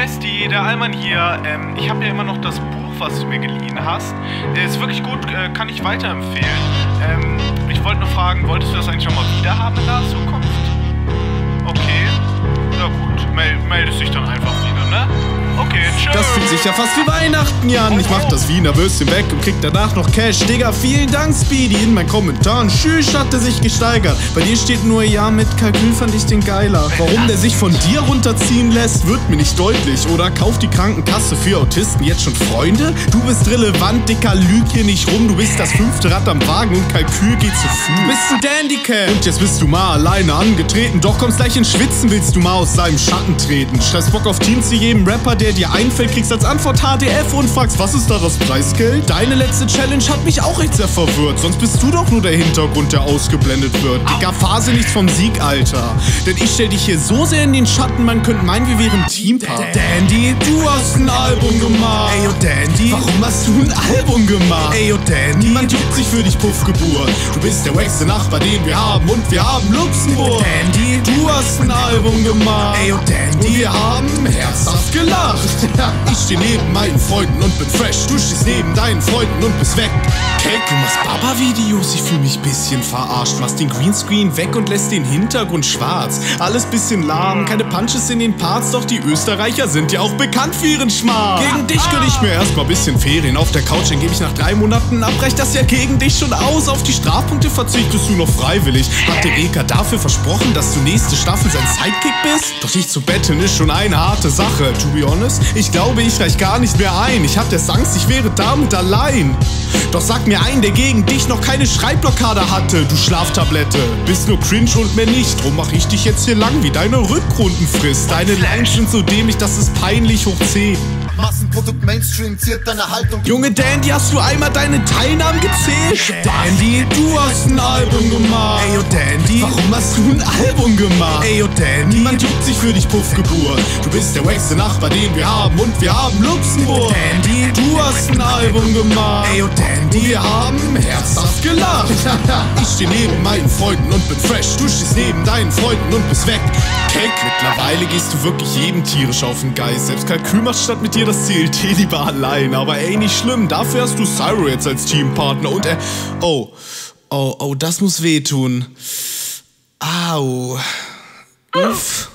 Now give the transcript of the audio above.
Resti, der Allmann hier. Ähm, ich habe ja immer noch das Buch, was du mir geliehen hast. Ist wirklich gut, äh, kann ich weiterempfehlen. Ähm, ich wollte nur fragen, wolltest du das eigentlich schon mal wieder haben in der Zukunft? Okay. Na gut, mel meldest dich dann einfach Das fühlt sich ja fast wie Weihnachten, Jan. Ich mach das Wiener Würstchen weg und krieg danach noch Cash. Digga, vielen Dank, Speedy. In meinen Kommentaren, tschüss, hatte sich gesteigert. Bei dir steht nur, ja, mit Kalkül fand ich den geiler. Warum der sich von dir runterziehen lässt, wird mir nicht deutlich. Oder kauft die Krankenkasse für Autisten jetzt schon Freunde? Du bist relevant, Dicker, lüg hier nicht rum. Du bist das fünfte Rad am Wagen und Kalkül geht zu Fuß. Du bist ein Dandycat. Und jetzt bist du mal alleine angetreten. Doch kommst gleich ins Schwitzen, willst du mal aus seinem Schatten treten. Schreibst Bock auf Team zu jedem Rapper, der dir einfällt, kriegst als Antwort HDF und fragst, was ist da das Preisgeld? Deine letzte Challenge hat mich auch echt sehr verwirrt. Sonst bist du doch nur der Hintergrund, der ausgeblendet wird. Digga, Phase nichts vom Sieg, Alter. Denn ich stell dich hier so sehr in den Schatten, man könnte meinen, wir wären Teampartner. Dandy, du hast ein Album gemacht. Ey, yo, Dandy, warum hast du ein Album gemacht? Ey, yo, Dandy, niemand juckt sich für dich, Puffgeburt. Du bist der wackste Nachbar, den wir haben und wir haben Luxemburg. Dandy, du hast ein Album gemacht. Ey, yo, Dandy, und wir haben herzhaft gelacht. Ich steh neben meinen Freunden und bin fresh. Du stehst neben deinen Freunden und bist weg. Cake, du machst Baba-Videos, ich fühl mich bisschen verarscht. Machst den Greenscreen weg und lässt den Hintergrund schwarz. Alles bisschen lahm, keine Punches in den Parts, doch die Österreicher sind ja auch bekannt für ihren Schmarrn. Gegen dich gönn ich mir erstmal bisschen Ferien auf der Couch, dann gebe ich nach drei Monaten ab. Das ja gegen dich schon aus. Auf die Strafpunkte verzichtest du noch freiwillig. Hat der Eka dafür versprochen, dass du nächste Staffel sein Sidekick bist? Doch dich zu betten ist schon eine harte Sache. To be honest, glaube, ich reich gar nicht mehr ein. Ich hab jetzt Angst, ich wäre damit allein. Doch sag mir ein, der gegen dich noch keine Schreibblockade hatte, du Schlaftablette. Bist nur cringe und mehr nicht. Drum mach ich dich jetzt hier lang wie deine Rückrunden frisst. Deine Lines sind so dämlich, das ist peinlich hoch 10. Massenprodukt Mainstream ziert deine Haltung. Junge Dandy, hast du einmal deine Teilnahmen gezählt? Dandy, du hast ein Album gemacht. Ey, yo, Dandy, warum hast du ein Album gemacht? Ey, yo, Dandy, niemand juckt sich für dich, Puffgeburt. Du bist der wackste Nachbar, den wir haben und wir haben Luxemburg. Dandy, du hast ein Album gemacht. Ey, yo, Dandy, wir haben herzhaft gelacht. Ich steh neben meinen Freunden und bin fresh. Du stehst neben deinen Freunden und bist weg. Cake, mittlerweile gehst du wirklich jedem tierisch auf den Geist. Selbst Kalkül macht statt mit dir das CLT lieber allein. Aber ey, nicht schlimm, dafür hast du Cyro jetzt als Teampartner und er. Oh, oh, oh, das muss wehtun. Au. Uff.